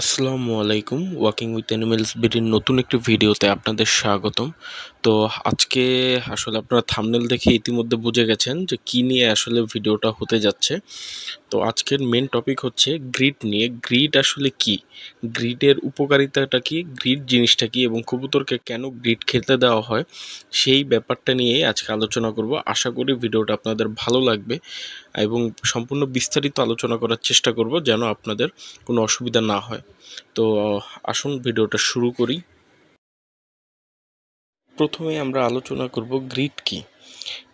আসসালামু আলাইকুম walking with animals বিডির নতুন একটি ভিডিওতে আপনাদের স্বাগতম। তো আজকে আসলে আপনারা থামনেল দেখে ইতিমধ্যে বুঝে গেছেন যে কী নিয়ে আসলে ভিডিওটা হতে যাচ্ছে। তো আজকের মেন টপিক হচ্ছে গ্রিড নিয়ে। গ্রিড আসলে কি? গ্রিডের উপকারিতাটা কি? গ্রিড জিনিসটা কি? এবং কবুতরকে কেন গ্রিড খেতে দেওয়া হয়? সেই ব্যাপারটা নিয়েই আজকে আলোচনা করব। আশা করি ভিডিওটা আপনাদের ভালো লাগবে এবং সম্পূর্ণ বিস্তারিত আলোচনা করার চেষ্টা করব যেন আপনাদের কোনো অসুবিধা না হয়। তো আসুন ভিডিওটা শুরু করি। প্রথমে আমরা আলোচনা করব গ্রিড কি।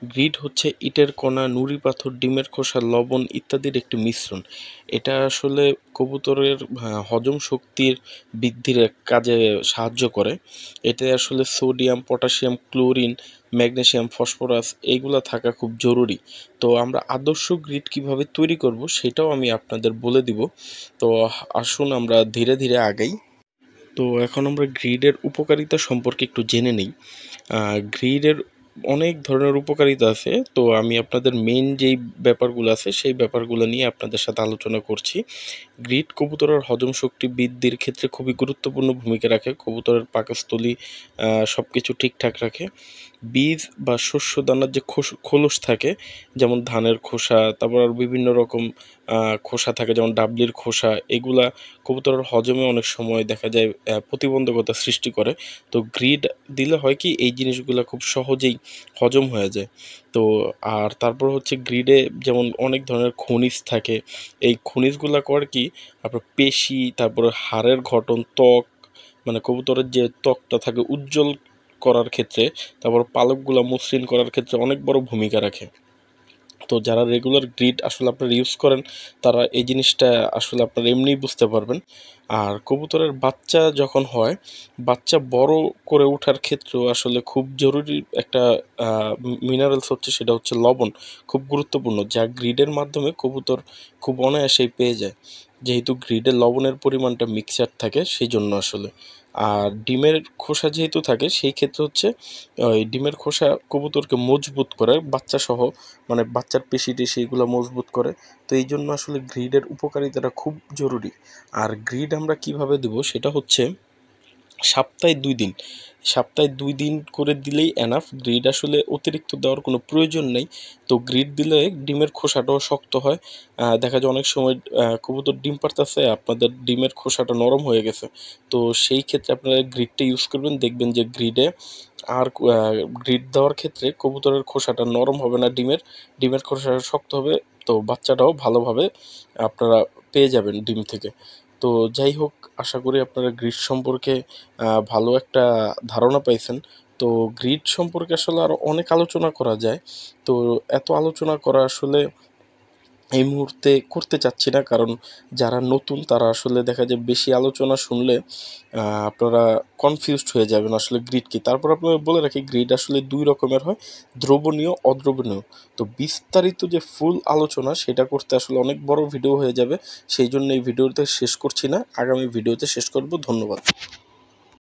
গ্রিড হচ্ছে ইটের কণা, নুড়ি পাথর, ডিমের খোসা, লবণ ইত্যাদির একটি মিশ্রণ। এটা আসলে কবুতরের হজম শক্তির বৃদ্ধির কাজে সাহায্য করে। এতে আসলে sodium, potassium, chlorine magnesium phosphorus এইগুলো থাকা খুব জরুরি। তো আমরা আদর্শ গ্রিড কীভাবে তৈরি করব সেটাও আমি আপনাদের বলে দিব। তো আসুন আমরা ধীরে ধীরে আগাই তো এখন আমরা গ্রিডের উপকারিতা সম্পর্কে একটু জেনে নিই। গ্রিডের অনেক ধরনের উপকারিতা আছে। তো আমি আপনাদের মেন যেই ব্যাপারগুলো আছে, সেই ব্যাপারগুলো নিয়ে আপনাদের সাথে আলোচনা করছি। গ্রিড কবুতরের হজম শক্তি বৃদ্ধির ক্ষেত্রে খুবই গুরুত্বপূর্ণ ভূমিকা রাখে। কবুতরের পাকস্থলী সব কিছু ঠিকঠাক রাখে। বীজ বা শস্য দানার যে খোলস থাকে, যেমন ধানের খোসা, তারপর আর বিভিন্ন রকম খোসা থাকে, যেমন ডাবলির খোসা, এগুলা কবুতরের হজমে অনেক সময় দেখা যায় প্রতিবন্ধকতা সৃষ্টি করে। তো গ্রিড দিলে হয় কি, এই জিনিসগুলো খুব সহজেই হজম হয়ে যায়। তো আর তারপর হচ্ছে গ্রিডে যেমন অনেক ধরনের খনিজ থাকে, এই খনিজগুলো কর কি আপনার পেশি, তারপর হাড়ের গঠন, ত্বক মানে কবুতরের যে ত্বকটা থাকে উজ্জ্বল করার ক্ষেত্রে, তারপর পালকগুলো মসৃণ করার ক্ষেত্রে অনেক বড় ভূমিকা রাখে। তো যারা রেগুলার গ্রিড আসলে আপনারা ইউজ করেন, তারা এই জিনিসটা আসলে আপনারা এমনিই বুঝতে পারবেন। আর কবুতরের বাচ্চা যখন হয়, বাচ্চা বড় করে ওঠার ক্ষেত্রেও আসলে খুব জরুরি একটা মিনারেলস হচ্ছে সেটা হচ্ছে লবণ। খুব গুরুত্বপূর্ণ, যা গ্রিডের মাধ্যমে কবুতর খুব অনায়াসেই পেয়ে যায়। যেহেতু গ্রিডে লবণের পরিমাণটা মিক্সার থাকে সেই জন্য আসলে। আর ডিমের খোসা যেহেতু থাকে, সেই ক্ষেত্রে হচ্ছে, ওই ডিমের খোসা কবুতরকে মজবুত করে বাচ্চা সহ মানে বাচ্চার পেশি টেশি এগুলো মজবুত করে। তো এই জন্য আসলে গ্রিডের উপকারিতাটা খুব জরুরি। আর গ্রিড আমরা কীভাবে দেবো সেটা হচ্ছে সপ্তাহে দুই দিন। সপ্তাহে দুই দিন করে দিলেই এনাফ গ্রিড আসলে অতিরিক্ত দেওয়ার কোনো প্রয়োজন নেই। তো গ্রিড দিলে ডিমের খোসাটাও শক্ত হয়। দেখা যায় অনেক সময় কবুতর ডিম পারতেছে, আপনাদের ডিমের খোসাটা নরম হয়ে গেছে। তো সেই ক্ষেত্রে আপনারা গ্রিডটা ইউজ করবেন। দেখবেন যে গ্রিডে আর গ্রিড দেওয়ার ক্ষেত্রে কবুতরের খোসাটা নরম হবে না ডিমের। ডিমের খোসাটা শক্ত হবে। তো বাচ্চাটাও ভালোভাবে আপনারা পেয়ে যাবেন ডিম থেকে। তো যাই হোক, আশা করি আপনারা গ্রিড সম্পর্কে ভালো একটা ধারণা পাইছেন। তো গ্রিড সম্পর্কে আসলে আরও অনেক আলোচনা করা যায়। তো এত আলোচনা করা আসলে এই মুহূর্তে করতে চাচ্ছি না, কারণ যারা নতুন তারা আসলে দেখা যায় বেশি আলোচনা শুনলে আপনারা কনফিউজড হয়ে যাবেন আসলে গ্রিড কী। তারপর আপনারা বলে রাখি গ্রিড আসলে দুই রকমের হয়, দ্রবণীয়, অদ্রবণীয়। তো বিস্তারিত যে ফুল আলোচনা সেটা করতে আসলে অনেক বড় ভিডিও হয়ে যাবে, সেই জন্য এই ভিডিওতে শেষ করছি না। আগামী ভিডিওতে শেষ করব। ধন্যবাদ।